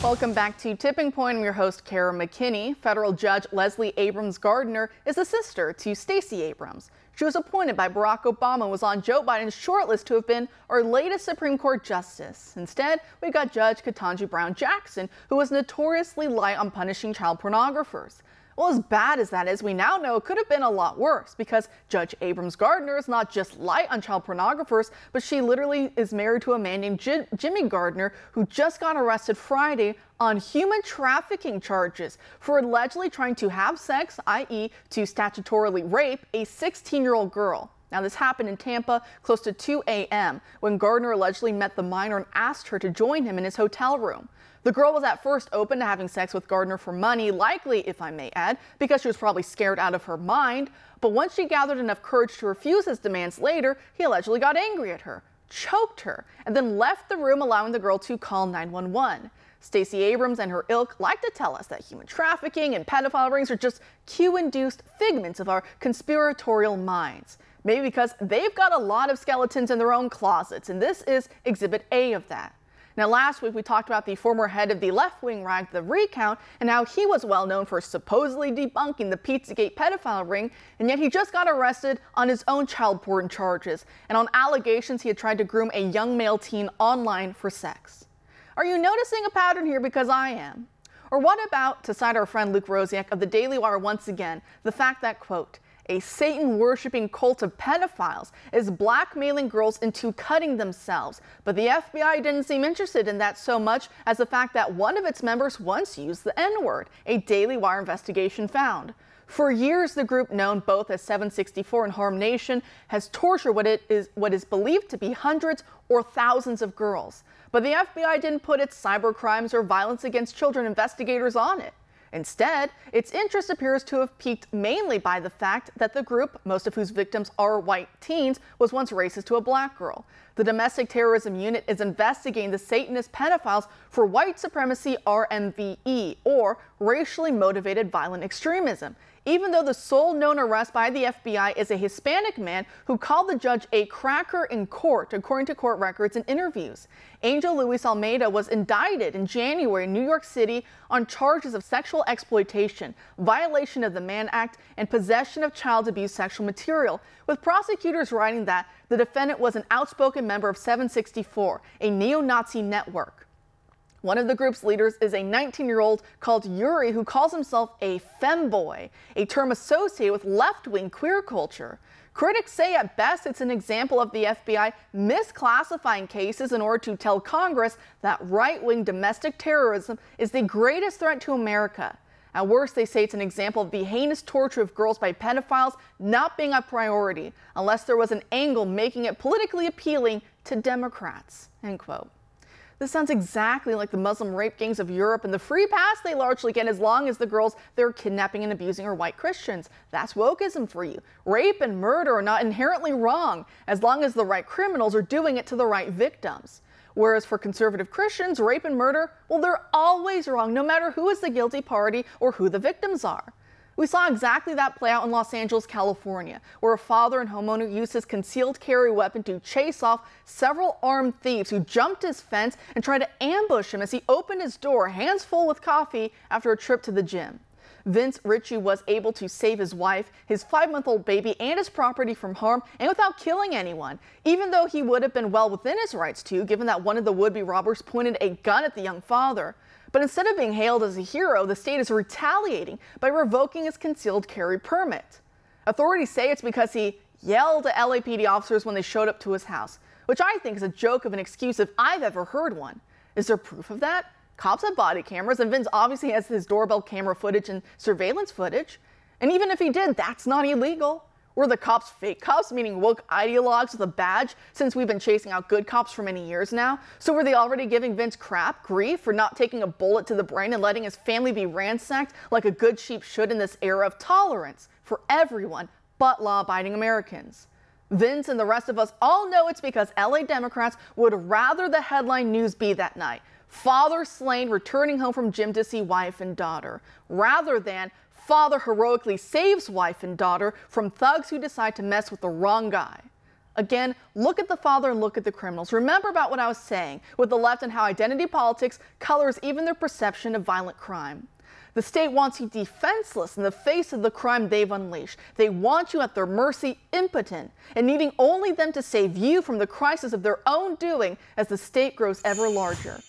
Welcome back to Tipping Point. I'm your host, Kara McKinney. Federal Judge Leslie Abrams Gardner is the sister to Stacey Abrams. She was appointed by Barack Obama and was on Joe Biden's shortlist to have been our latest Supreme Court justice. Instead, we got Judge Ketanji Brown Jackson, who was notoriously light on punishing child pornographers. Well, as bad as that is, we now know it could have been a lot worse because Judge Abrams Gardner is not just light on child pornographers, but she literally is married to a man named Jimmy Gardner who just got arrested Friday on human trafficking charges for allegedly trying to have sex, i.e., to statutorily rape a 16 year old girl. Now, this happened in Tampa close to 2 a.m. when Gardner allegedly met the minor and asked her to join him in his hotel room. The girl was at first open to having sex with Gardner for money, likely, if I may add, because she was probably scared out of her mind. But once she gathered enough courage to refuse his demands later, he allegedly got angry at her, choked her, and then left the room, allowing the girl to call 911. Stacey Abrams and her ilk like to tell us that human trafficking and pedophile rings are just Q induced figments of our conspiratorial minds. Maybe because they've got a lot of skeletons in their own closets, and this is Exhibit A of that. Now, last week we talked about the former head of the left wing rag, The Recount, and how he was well known for supposedly debunking the Pizzagate pedophile ring, and yet he just got arrested on his own child porn charges and on allegations he had tried to groom a young male teen online for sex. Are you noticing a pattern here? Because I am. Or what about, to cite our friend Luke Rosiak of the Daily Wire once again, the fact that, quote, a Satan worshiping cult of pedophiles is blackmailing girls into cutting themselves. But the FBI didn't seem interested in that so much as the fact that one of its members once used the N word, a Daily Wire investigation found. For years, the group, known both as 764 and Harm Nation, has tortured what, it is, what is believed to be hundreds or thousands of girls. But the FBI didn't put its cyber crimes or violence against children investigators on it. Instead, its interest appears to have piqued mainly by the fact that the group, most of whose victims are white teens, was once racist to a black girl. The Domestic Terrorism Unit is investigating the Satanist pedophiles for white supremacy RMVE, or racially motivated violent extremism, even though the sole known arrest by the FBI is a Hispanic man who called the judge a cracker in court, according to court records and interviews. Angel Luis Almeida was indicted in January in New York City on charges of sexual exploitation, violation of the Mann Act, and possession of child abuse sexual material, with prosecutors writing that the defendant was an outspoken member of 764, a neo Nazi network. One of the group's leaders is a 19 year old called Yuri who calls himself a femboy, a term associated with left wing queer culture. Critics say at best it's an example of the FBI misclassifying cases in order to tell Congress that right wing domestic terrorism is the greatest threat to America. At worst, they say it's an example of the heinous torture of girls by pedophiles not being a priority, unless there was an angle making it politically appealing to Democrats. End quote. This sounds exactly like the Muslim rape gangs of Europe and the free pass they largely get as long as the girls they're kidnapping and abusing are white Christians. That's wokeism for you. Rape and murder are not inherently wrong as long as the right criminals are doing it to the right victims. Whereas for conservative Christians, rape and murder, well, they're always wrong, no matter who is the guilty party or who the victims are. We saw exactly that play out in Los Angeles, California, where a father and homeowner used his concealed carry weapon to chase off several armed thieves who jumped his fence and tried to ambush him as he opened his door, hands full with coffee, after a trip to the gym. Vince Ritchie was able to save his wife, his five month old baby, and his property from harm and without killing anyone, even though he would have been well within his rights to, given that one of the would be robbers pointed a gun at the young father. But instead of being hailed as a hero, the state is retaliating by revoking his concealed carry permit. Authorities say it's because he yelled at LAPD officers when they showed up to his house, which I think is a joke of an excuse if I've ever heard one. Is there proof of that? Cops have body cameras, and Vince obviously has his doorbell camera footage and surveillance footage. And even if he did, that's not illegal. Were the cops fake cops, meaning woke ideologues with a badge, since we've been chasing out good cops for many years now? So were they already giving Vince crap, grief, for not taking a bullet to the brain and letting his family be ransacked like a good sheep should in this era of tolerance for everyone but law abiding Americans? Vince and the rest of us all know it's because LA Democrats would rather the headline news be that night father slain returning home from gym to see wife and daughter, rather than father heroically saves wife and daughter from thugs who decide to mess with the wrong guy. Again, look at the father and look at the criminals. Remember about what I was saying with the left and how identity politics colors even their perception of violent crime. The state wants you defenseless in the face of the crime they've unleashed. They want you at their mercy, impotent, and needing only them to save you from the crisis of their own doing as the state grows ever larger.